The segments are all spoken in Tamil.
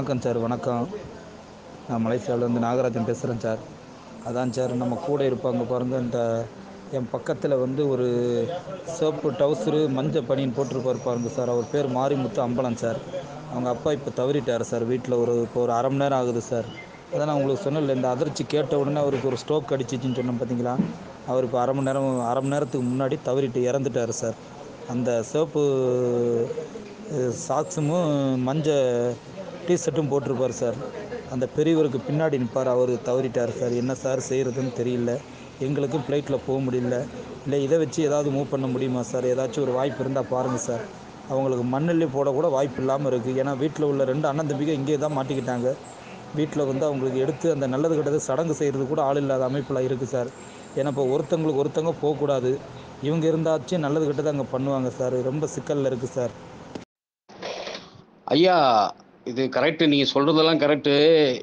வணக்கம் சார் வணக்கம். நான் மலேசியாவிலேருந்து நாகராஜன் பேசுகிறேன் சார். அதான் சார் நம்ம கூட இருப்பாங்க பாருங்கள் இந்த என் பக்கத்தில் வந்து ஒரு சோப்பு டவுசரு மஞ்சள் பனியன் போட்டிருப்பார் பாருங்க சார். அவர் பேர் மாரிமுத்து அம்பலம் சார். அவங்க அப்பா இப்போ தவறிட்டார் சார் வீட்டில் ஒரு இப்போ ஒரு அரை மணி நேரம் ஆகுது சார். அதான் நான் உங்களுக்கு சொன்னேன்ல இந்த அதிர்ச்சி கேட்ட உடனே அவருக்கு ஒரு ஸ்ட்ரோக் அடிச்சிச்சின்னு சொன்னேன் பார்த்தீங்களா அவர் இப்போ அரை மணி நேரம் அரை மணி நேரத்துக்கு முன்னாடி தவறிட்டு இறந்துட்டார் சார். அந்த சிவப்பு சாக்ஸுமும் மஞ்சள் டிஷர்ட்டும் போட்டிருப்பார் சார். அந்த பெரியவருக்கு பின்னாடி நிற்பார் அவர் தவறிட்டார் சார். என்ன சார் செய்கிறதுன்னு தெரியல. எங்களுக்கும் ஃப்ளைட்டில் போக முடியல. இல்லை இதை வச்சு ஏதாவது மூவ் பண்ண முடியுமா சார்? ஏதாச்சும் ஒரு வாய்ப்பு இருந்தால் பாருங்கள் சார். அவங்களுக்கு மண்ணிலே போடக்கூட வாய்ப்பு இல்லாமல் இருக்குது ஏன்னா வீட்டில் உள்ள ரெண்டு அண்ணன் தம்பிக்கு இங்கே தான் மாட்டிக்கிட்டாங்க. வீட்டில் வந்து அவங்களுக்கு எடுத்து அந்த நல்லது கெட்டது சடங்கு செய்கிறது கூட ஆள் இல்லாத அமைப்பில் இருக்குது சார். ஏன்னா இப்போ ஒருத்தங்களுக்கு ஒருத்தங்க போகக்கூடாது இவங்க இருந்தாச்சும் நல்லது கெட்டது அங்கே பண்ணுவாங்க சார். ரொம்ப சிக்கலில் இருக்குது சார். ஐயா இது கரெக்டு நீங்கள் சொல்கிறதெல்லாம் கரெக்டு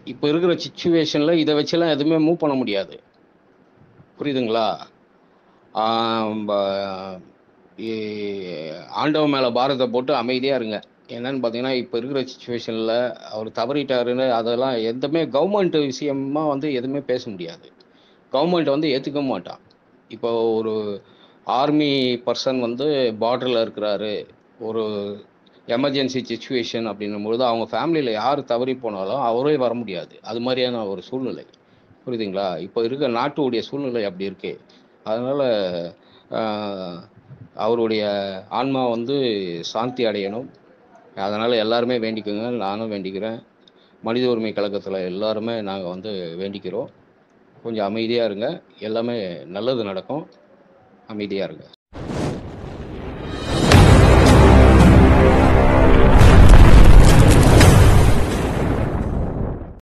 இப்போ இருக்கிற சுச்சுவேஷனில் இதை வச்செல்லாம் எதுவுமே மூவ் பண்ண முடியாது. புரியுதுங்களா? ஆம், ஆண்டவன் மேலே பாரத்தை போட்டு அமைதியாக இருங்க. என்னன்னு பார்த்தீங்கன்னா இப்போ இருக்கிற சுச்சுவேஷனில் அவர் தவறிட்டாருன்னு அதெல்லாம் எதுவுமே கவர்மெண்ட் விஷயமா வந்து எதுவுமே பேச முடியாது. கவர்மெண்ட் வந்து ஏற்றுக்க மாட்டான். இப்போ ஒரு ஆர்மி பர்சன் வந்து பார்டரில் இருக்கிறாரு. ஒரு எமர்ஜென்சி சுச்சுவேஷன் அப்படின்னும் பொழுது அவங்க ஃபேமிலியில் யார் தவறி போனாலும் அவரே வர முடியாது. அது மாதிரியான ஒரு சூழ்நிலை. புரியுதுங்களா? இப்போ இருக்க நாட்டுடைய சூழ்நிலை அப்படி இருக்கே. அதனால் அவருடைய ஆன்மா வந்து சாந்தி அடையணும். அதனால் எல்லாருமே வேண்டிக்கோங்க. நானும் வேண்டிக்கிறேன். மனித உரிமை கழகத்தில் எல்லாருமே நாங்கள் வந்து வேண்டிக்கிறோம். கொஞ்சம் அமைதியாக இருங்க. எல்லாமே நல்லது நடக்கும். அமைதியாக இருங்க.